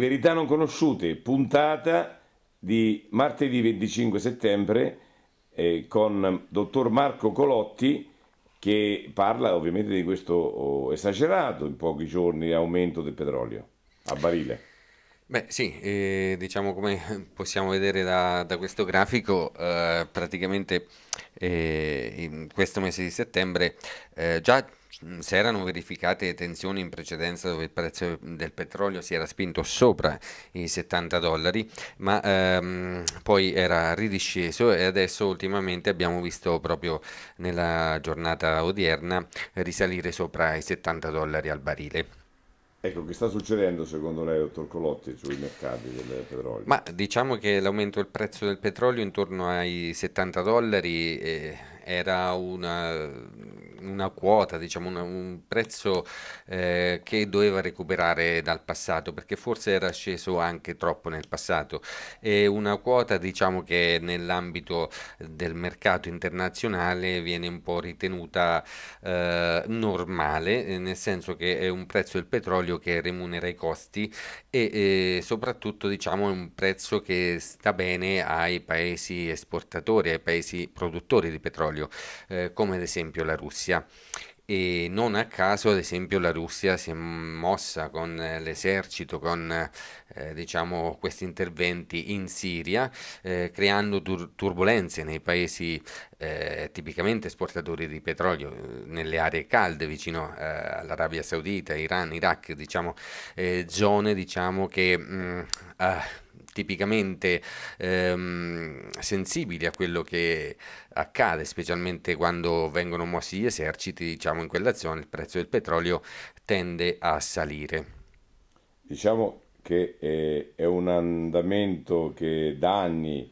Verità non conosciute, puntata di martedì 25 settembre eh, con dottor Marco Colotti che parla ovviamente di questo oh, esagerato in pochi giorni aumento del petrolio a barile. Beh sì, eh, diciamo come possiamo vedere da, da questo grafico, eh, praticamente eh, in questo mese di settembre eh, già si erano verificate tensioni in precedenza dove il prezzo del petrolio si era spinto sopra i 70 dollari, ma ehm, poi era ridisceso e adesso ultimamente abbiamo visto proprio nella giornata odierna risalire sopra i 70 dollari al barile. Ecco, che sta succedendo secondo lei, dottor Colotti, sui mercati del petrolio? Ma diciamo che l'aumento del prezzo del petrolio intorno ai 70 dollari eh, era una, una quota, diciamo, una, un prezzo eh, che doveva recuperare dal passato, perché forse era sceso anche troppo nel passato, e una quota diciamo, che nell'ambito del mercato internazionale viene un po' ritenuta eh, normale, eh, nel senso che è un prezzo del petrolio che remunera i costi e, e soprattutto diciamo, è un prezzo che sta bene ai paesi esportatori, ai paesi produttori di petrolio, eh, come ad esempio la Russia e non a caso ad esempio la Russia si è mossa con eh, l'esercito, con eh, diciamo, questi interventi in Siria, eh, creando tur turbulenze nei paesi eh, tipicamente esportatori di petrolio, eh, nelle aree calde vicino eh, all'Arabia Saudita, Iran, Iraq, diciamo, zone diciamo, che mh, mm, ah, tipicamente ehm, sensibili a quello che accade, specialmente quando vengono mossi gli eserciti, diciamo in quella zona il prezzo del petrolio tende a salire. Diciamo che è, è un andamento che da anni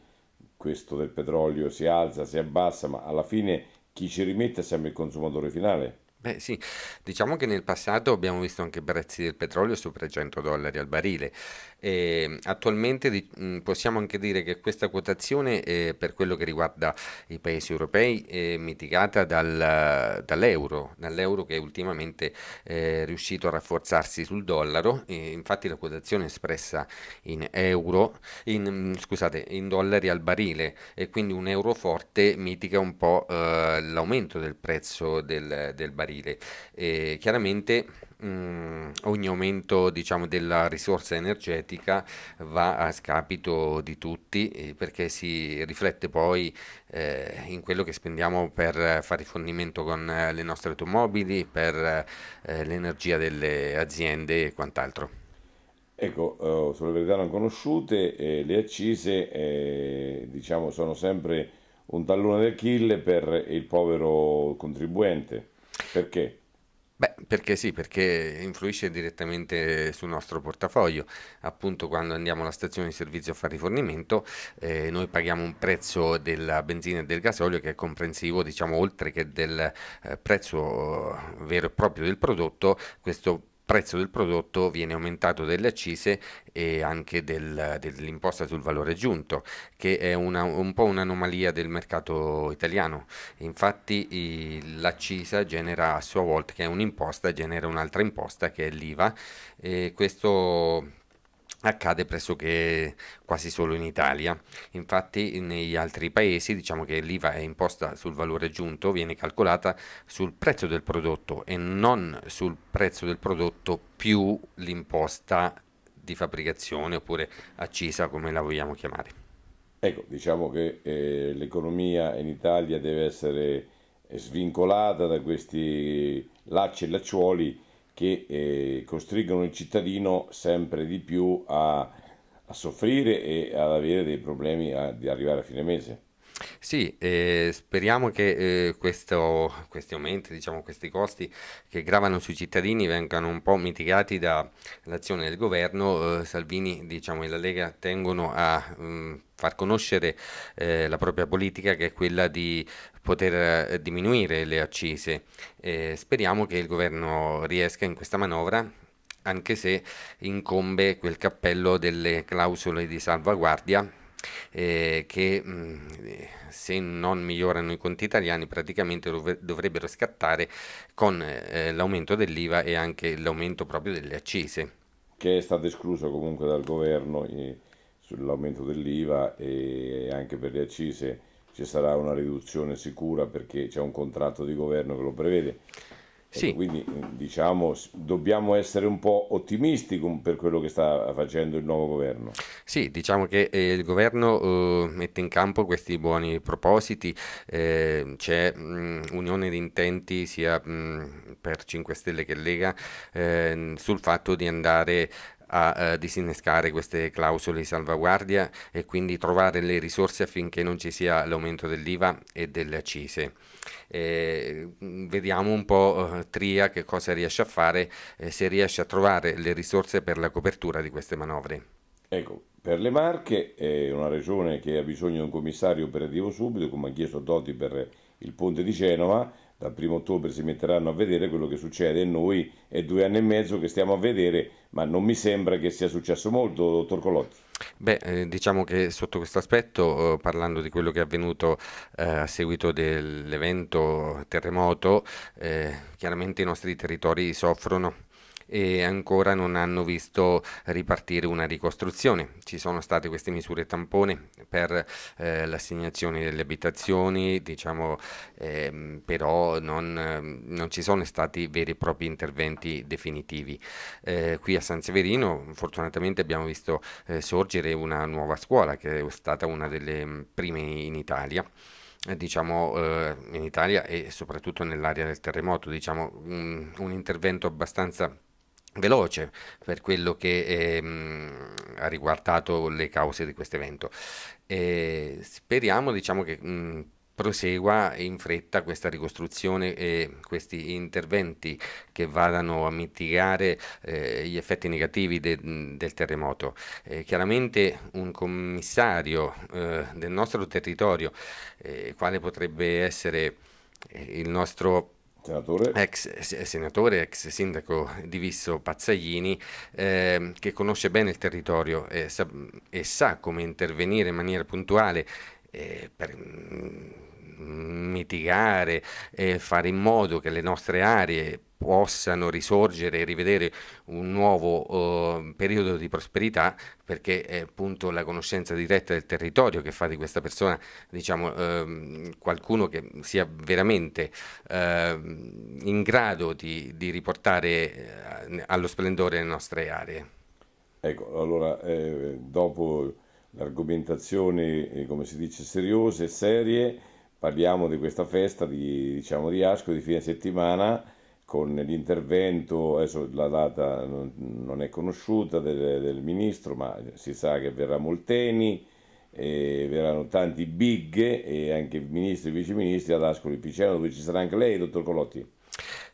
questo del petrolio si alza, si abbassa, ma alla fine chi ci rimette è sempre il consumatore finale. Beh sì, diciamo che nel passato abbiamo visto anche prezzi del petrolio sopra i 100 dollari al barile. E attualmente di, mh, possiamo anche dire che questa quotazione eh, per quello che riguarda i paesi europei è mitigata dal, dall'euro, dall'euro che ultimamente è riuscito a rafforzarsi sul dollaro. E infatti la quotazione è espressa in euro, in, scusate, in dollari al barile e quindi un euro forte mitiga un po' eh, l'aumento del prezzo del, del barile barile. E chiaramente mh, mm, ogni aumento diciamo, della risorsa energetica va a scapito di tutti eh, perché si riflette poi eh, in quello che spendiamo per fare rifornimento con eh, le nostre automobili, per eh, l'energia delle aziende e quant'altro. Ecco, uh, sulle verità non conosciute, eh, le accise eh, diciamo, sono sempre un tallone del kill per il povero contribuente. Perché? Beh, perché sì, perché influisce direttamente sul nostro portafoglio. Appunto, quando andiamo alla stazione di servizio a fare rifornimento, eh, noi paghiamo un prezzo della benzina e del gasolio che è comprensivo, diciamo, oltre che del eh, prezzo vero e proprio del prodotto, questo prezzo del prodotto viene aumentato delle accise e anche del, dell'imposta sul valore aggiunto, che è una, un po' un'anomalia del mercato italiano. Infatti l'accisa genera a sua volta, che è un'imposta, genera un'altra imposta che è l'IVA e questo accade pressoché quasi solo in Italia. Infatti negli altri paesi diciamo che l'IVA è imposta sul valore aggiunto, viene calcolata sul prezzo del prodotto e non sul prezzo del prodotto più l'imposta di fabbricazione oppure accisa come la vogliamo chiamare. Ecco, diciamo che eh, l'economia in Italia deve essere svincolata da questi lacci e lacciuoli che eh, costringono il cittadino sempre di più a, a soffrire e ad avere dei problemi a, di arrivare a fine mese. Sì, eh, speriamo che eh, questo, questi aumenti, diciamo, questi costi che gravano sui cittadini vengano un po' mitigati dall'azione del governo. Eh, Salvini diciamo, e la Lega tengono a mh, mm, far conoscere eh, la propria politica che è quella di poter eh, diminuire le accise. speriamo che il governo riesca in questa manovra anche se incombe quel cappello delle clausole di salvaguardia eh, che mh, mm, se non migliorano i conti italiani praticamente dov dovrebbero scattare con eh, l'aumento dell'IVA e anche l'aumento proprio delle accise. che è stata esclusa comunque dal governo eh, sull'aumento dell'IVA e anche per le accise ci sarà una riduzione sicura perché c'è un contratto di governo che lo prevede. Sì. quindi diciamo dobbiamo essere un po' ottimisti per quello che sta facendo il nuovo governo. Sì, diciamo che eh, il governo eh, mette in campo questi buoni propositi, eh, c'è mh, unione di intenti sia mh, per 5 Stelle che Lega ehm, sul fatto di andare a eh, disinnescare queste clausole di salvaguardia e quindi trovare le risorse affinché non ci sia l'aumento dell'IVA e delle accise. Eh, vediamo un po' eh, Tria che cosa riesce a fare, eh, se riesce a trovare le risorse per la copertura di queste manovre. Ecco, per le Marche è una regione che ha bisogno di un commissario operativo subito, come ha chiesto Totti per il ponte di Genova, dal primo ottobre si metteranno a vedere quello che succede e noi è due anni e mezzo che stiamo a vedere, ma non mi sembra che sia successo molto, dottor Colotti. Beh, eh, diciamo che sotto questo aspetto, eh, parlando di quello che è avvenuto eh, a seguito dell'evento terremoto, eh, chiaramente i nostri territori soffrono e ancora non hanno visto ripartire una ricostruzione. Ci sono state queste misure tampone per eh, l'assegnazione delle abitazioni, diciamo, eh, però non, non, ci sono stati veri e propri interventi definitivi. Eh, qui a San Severino fortunatamente abbiamo visto eh, sorgere una nuova scuola che è stata una delle prime in Italia eh, diciamo eh, in Italia e soprattutto nell'area del terremoto, diciamo un, un intervento abbastanza veloce per quello che ehm, ha riguardato le cause di questo evento. Speriamo diciamo, che mh, prosegua in fretta questa ricostruzione e questi interventi che vadano a mitigare eh, gli effetti negativi de, del terremoto. Eh, chiaramente un commissario eh, del nostro territorio, eh, quale potrebbe essere eh, il nostro Senatore. Ex senatore, ex sindaco di Visso Pazzaglini, eh, che conosce bene il territorio e sa, e sa come intervenire in maniera puntuale eh, per mm, mitigare e fare in modo che le nostre aree possano risorgere e rivedere un nuovo uh, periodo di prosperità perché è appunto la conoscenza diretta del territorio che fa di questa persona diciamo uh, qualcuno che sia veramente uh, in grado di, di riportare eh, allo splendore le nostre aree. Ecco, allora eh, dopo l'argomentazione eh, come si dice seriose e serie parliamo di questa festa di, diciamo, di Asco di fine settimana con l'intervento, adesso la data non, è conosciuta del, del, ministro, ma si sa che verrà Molteni, verranno tanti big e anche ministri e viceministri ad Ascoli Piceno, dove ci sarà anche lei, dottor Colotti.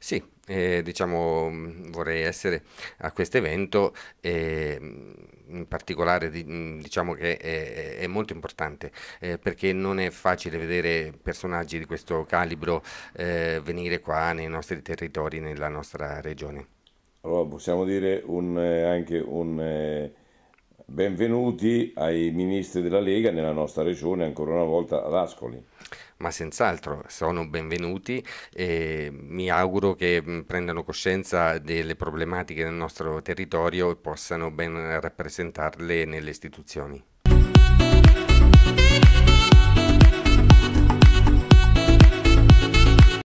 Sì, eh, diciamo vorrei essere a questo evento e in particolare diciamo che è, è molto importante eh, perché non è facile vedere personaggi di questo calibro eh, venire qua nei nostri territori, nella nostra regione. Allora possiamo dire un, eh, anche un eh, benvenuti ai ministri della Lega nella nostra regione ancora una volta ad Ascoli ma senz'altro sono benvenuti e mi auguro che prendano coscienza delle problematiche del nostro territorio e possano ben rappresentarle nelle istituzioni.